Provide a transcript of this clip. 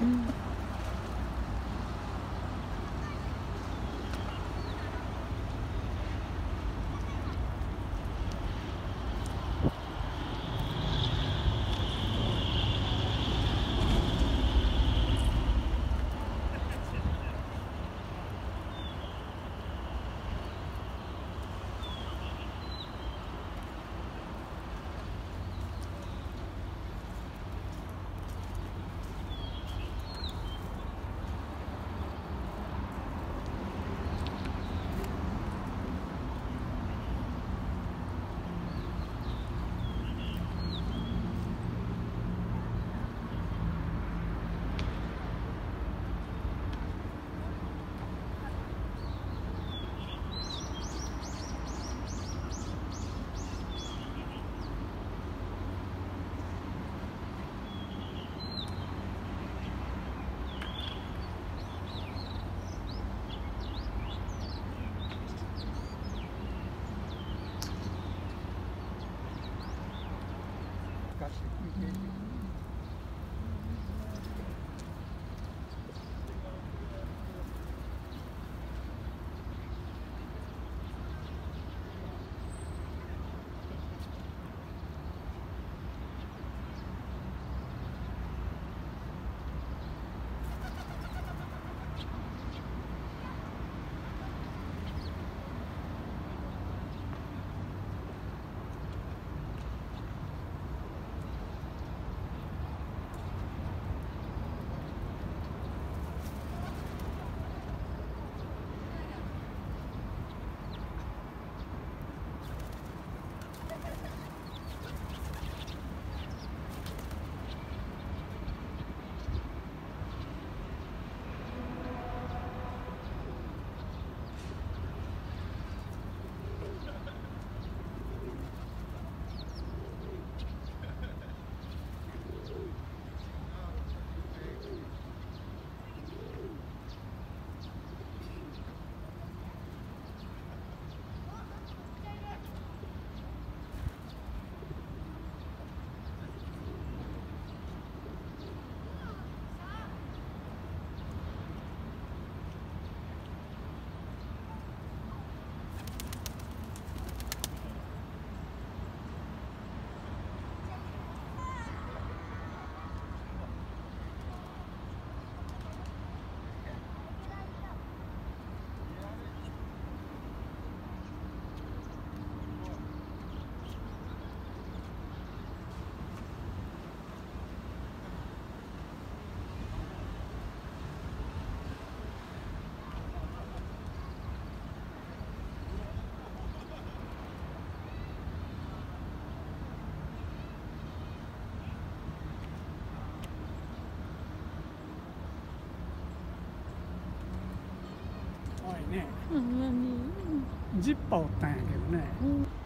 嗯ね。ほん。ジッパーおったんやけどね。うん